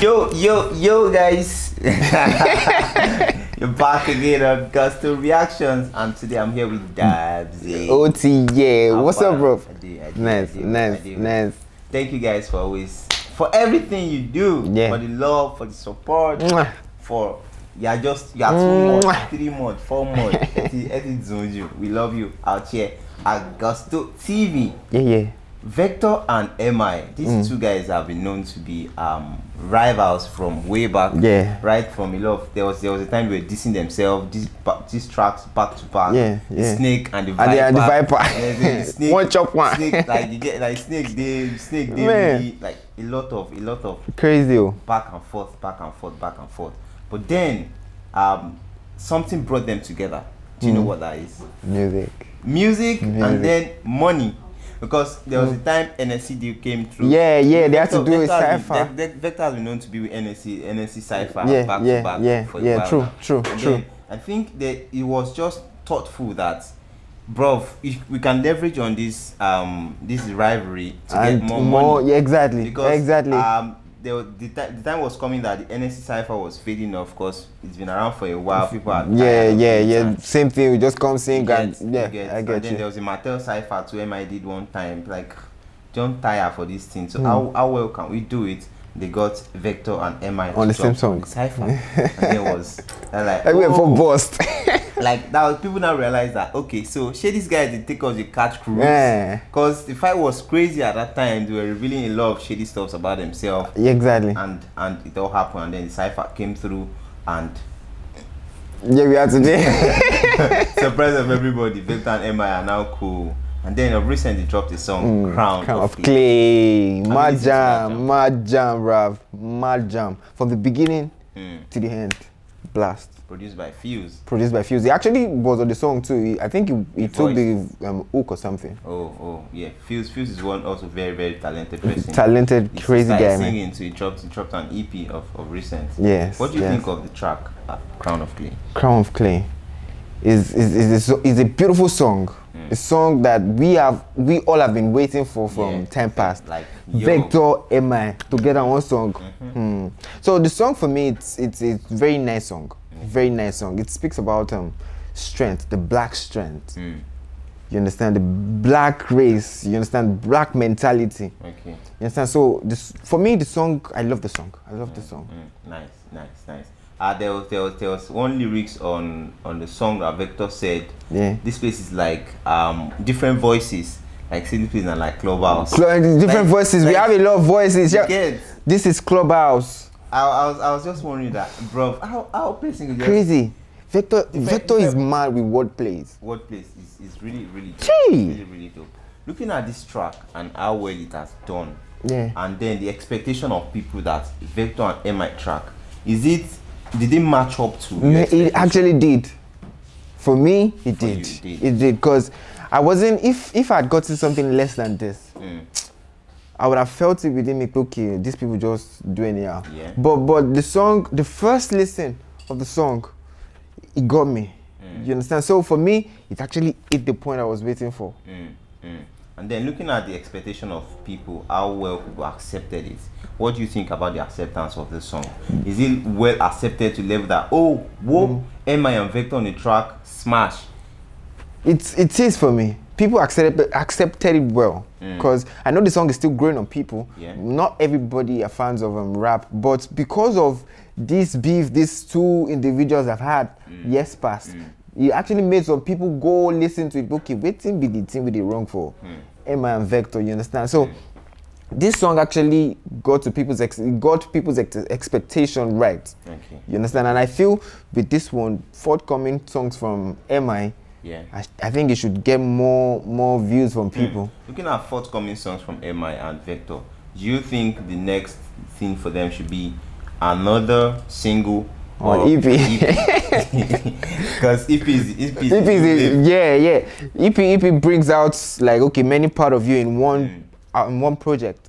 Yo, yo, yo, guys. You're back again on Gusto Reactions, and today I'm here with Dabs. OT, yeah. How What's up, bro? I do, I do, Nice, I do, nice, nice. Thank you guys for always, for everything you do, Yeah. for the love, for the support, for you're just you're two Mwah. months, three months, four months. Eti- Eti Zunju. We love you out here at Gusto TV. Yeah, yeah. Vector and MI, these Mm. two guys have been known to be um, rivals from way back. Yeah. Right from a lot. Of, there was there was a time they were dissing themselves. These these tracks back to back. Yeah, The snake and the And viper. the- and the viper. And the snake, One chop one. Snake like you get like snake. They snake. They really like a lot of a lot of Crazy. oh. back and forth, back and forth, back and forth. But then um, something brought them together. Do you know Mm. what that is? Music. music, Music. and then money because there was a time NSC deal came through. Yeah, yeah, they had to do Vec- Vec- Vector has been known to be with NSC, NSC Cypher Yeah, back yeah, to back yeah, for a yeah, true, true, And true. I think that it was just thoughtful that, bro, if we can leverage on this um this rivalry to and get more, money yeah, exactly. because exactly. um there the, the time was coming that the NSC Cypher was fading. Of course, it's been around for a while. People are yeah, yeah, yeah. and- Same thing. We just come sing you and get- yeah, get. I and get then you. there was a Mattel Cypher to M I did one time. Like, don't tire for this thing. So Hmm. how, how well can we do it? They got Vector and MI On the same song. the Cypher. and was like, Like we were for oh. bust. like now people now realize that okay, so share these guys they take us the catch cruise. Yeah. Cause the fight was crazy at that time. They were revealing a lot of shady stuff about themselves yeah, exactly. and and it all happened and then the Cypher came through and Yeah, we are today. surprise of everybody, Vector and MI are now cool. And then of recent they dropped a song, Crown, Crown of of Clay. clay. Mad jam, mad jam, Rav. Mad jam. From the beginning Mm. to the end. Blast. Produced by Fuse. Produced by Fuse. He actually was on the song too. He- I think he, he took the um, hook or something. Oh, oh, yeah. Fuse, Fuse is one also very, very talented person. Talented, He crazy guy, man. singing, so he dropped, he dropped an EP of, of recent. Yes. What do you yes. think of the track, uh, Crown of Clay? Crown of Clay is is, is, a, is a beautiful song. Mm. A song that we have we all have been waiting for from Yeah, time past. Like, yo. Vector MI together one song. Mm-hmm. Hmm. So the song for me it's it's it's very nice song. Very nice song. It speaks about um strength, the black strength. Mm, You understand the black race. You understand black mentality. okay. You understand? So this for me the song I love the song. I love the song. Mm, nice, nice, nice. Uh, there was there was there was one lyrics on on the song that Vector said. Yeah. This place is like um different voices, like city place and like clubhouse. Cl- different Like- voices. we like- have a lot of voices. Yeah. This is Clubhouse. I, I was I was just wondering that, bro. How how person Crazy. Vector Vector is mad with word wordplays. wordplays is, is really really dope. Gee. really really dope. Looking at this track and how well it has done, Yeah. and then the expectation of people that Vector and MI track, is it did it match up to? It actually did. For me, it For did. it did. It did because I wasn't. If if I had gotten something less than this, Mm. I would have felt it within me. Okay, these people just do anyhow. Yeah. But but the song, the first listen of the song, it got me. Mm. You understand? So for me, it actually hit the point I was waiting for. Mm, mm. And then looking at the expectation of people, how well people accepted it. What do you think about the acceptance of the song? Is it well accepted to level that oh whoa Mm. MI and Vector on the track smash? It's it is for me. People accepted accepted it well Mm. because I know the song is still growing on people. Yeah. Not everybody are fans of um, rap, but because of this beef these two individuals have had Mm. years past, it actually made some people go listen to it. Okay, waiting be the thing with the wrong for Mm. MI and Vector. You understand? So. This song actually got to people's ex- got people's ex- expectation right. Okay. You understand? And I feel with this one, forthcoming songs from MI, Yeah. I, I think it should get more more views from people. Looking at forthcoming songs from MI and Vector, do you think the next thing for them should be another single Or EP. Because EP is EP is, EP is yeah yeah. EP EP brings out like okay many part of you in one Mm. uh, in one project.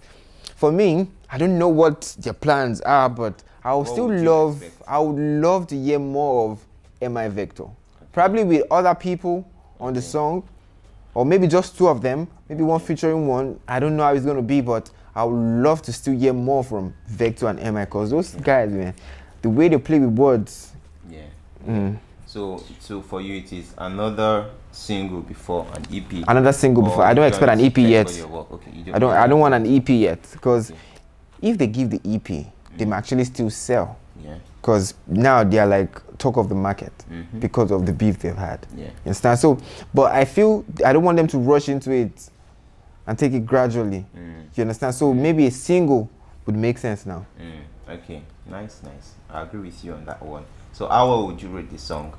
For me, I don't know what their plans are, but I would What still would love expect? I would love to hear more of MI Vector. Probably with other people on the song, or maybe just two of them, maybe one featuring one. I don't know how it's gonna be, but I would love to still hear more from Vector and MI because those guys, man, the way they play with words. Yeah. Mm. So, so for you, it is another single before an EP. Another single before. I don't expect an EP yet. all your work. Okay, I don't. I don't want an EP yet because Okay. if they give the EP, they might actually still sell. Yeah. Because now they are like talk of the market Mhm. because of the beef they've had. Yeah. You understand? So, but I feel I don't want them to rush into it and take it gradually. Mm. You understand? So maybe a single would make sense now. Mm, okay, nice, nice. I agree with you on that one. So, how would you rate the song?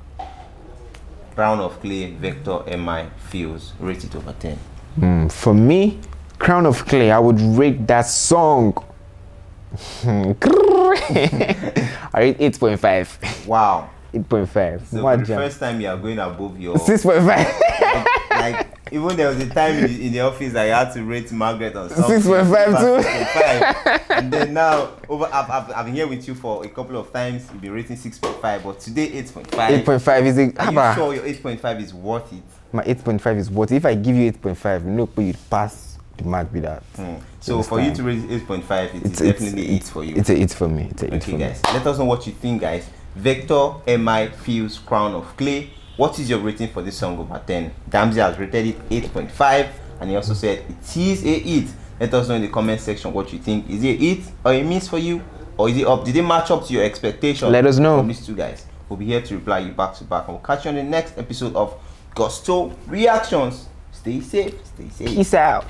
Crown of Clay, Vector, Mi, Feels, rate it over 10. Mm, for me, Crown of Clay, I would rate that song. I rate 8.5. Wow. 8.5. So, for the first time, you are going above your. 6.5. even there was a time in, in the office I had to rate Margaret on something. 6.5 too. 6.5. and then now, over I've, I've, I've been here with you for a couple of times. You've been rating 6.5, but today 8.5. 8.5 is a. Are you sure your 8.5 is worth it? My 8.5 is what? If I give you 8.5, you know, but you pass the mark with that. Hmm. So for you to rate 8.5, it is definitely 8 for you. It's a 8 for me. It's a 8 okay, for me. guys. Let us know what you think, guys. Vector Mi feels Crown of Clay. What is your rating for this song over 10? Damsey has rated it 8.5, and he also said it is a hit. Let us know in the comment section what you think. Is it a hit or a miss for you, or is it up? Did it match up to your expectations? Let us know. From these two guys. We'll be here to reply you back to back, and we'll catch you on the next episode of Gusto Reactions. Stay safe. Stay safe. Peace out.